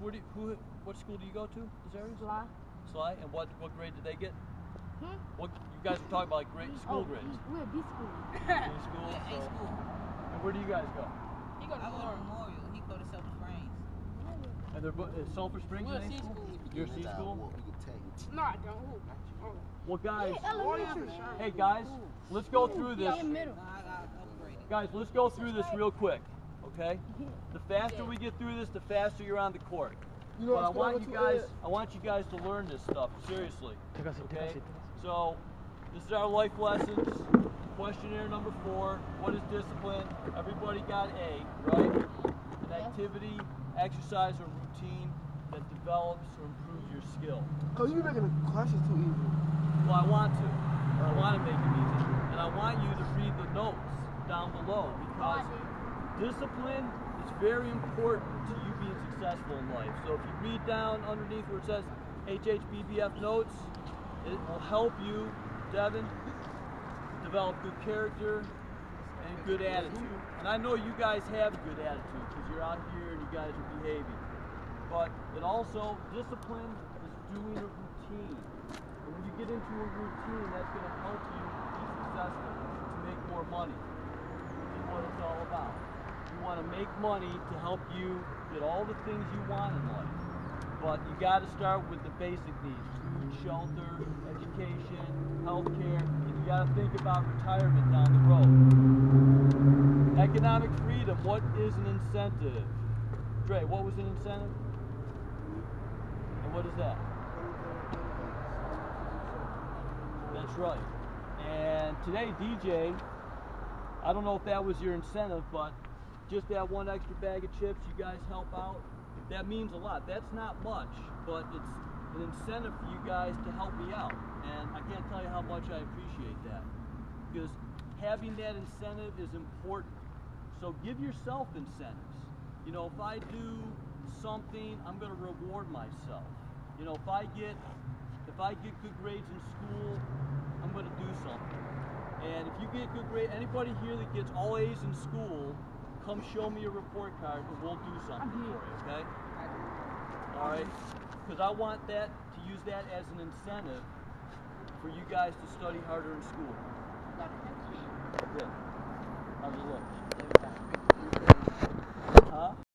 where do you, who, what school do you go to, Azarius? Sly. Sly, and what, what grade did they get? Hmm? What, you guys were talking about like grade, school oh, grades. We're at B school. In school, Yeah, A school. and where do you guys go? He go to I go to Memorial. He go to Silver Springs. And they're bo- is Sulphur Springs We're in school? school. You're C school? No, I don't. Who? Oh. Well, guys, Yeah, elementary. hey guys, let's go through this. Yeah, middle. No, I got upgraded. Guys, let's go through this real quick, okay? The faster we get through this, the faster you're on the court. You know But I want you guys. I want you guys to learn this stuff seriously. Okay? So, this is our life lessons. Questionnaire number four. What is discipline? Everybody got A, right? An activity, exercise, or routine that develops or improves your skill. Cause you're making the questions too easy. Well, I want to. I oh. want to make it easy. And I want you to read the notes down below because discipline is very important to you being successful in life. So if you read down underneath where it says HHBBF notes, it will help you, Devin, develop good character and good attitude. And I know you guys have a good attitude because you're out here and you guys are behaving. But it also, discipline is doing a routine. And when you get into a routine, that's going to help you be successful to make more money. This is what it's all about. Want to make money to help you get all the things you want in life. But you got to start with the basic needs food, shelter, education, healthcare, and you got to think about retirement down the road. Economic freedom, what is an incentive? Dre, what was an incentive? And what is that? That's right. And today, DJ, I don't know if that was your incentive, but just that one extra bag of chips, you guys help out, that means a lot. That's not much, but it's an incentive for you guys to help me out. And I can't tell you how much I appreciate that. Because having that incentive is important. So give yourself incentives. You know, if I do something, I'm going to reward myself. You know, if I get if I get good grades in school, I'm going to do something. And if you get good grade, anybody here that gets all A's in school, come show me your report card and we'll do something for you, okay? All right? Because I want that to use that as an incentive for you guys to study harder in school.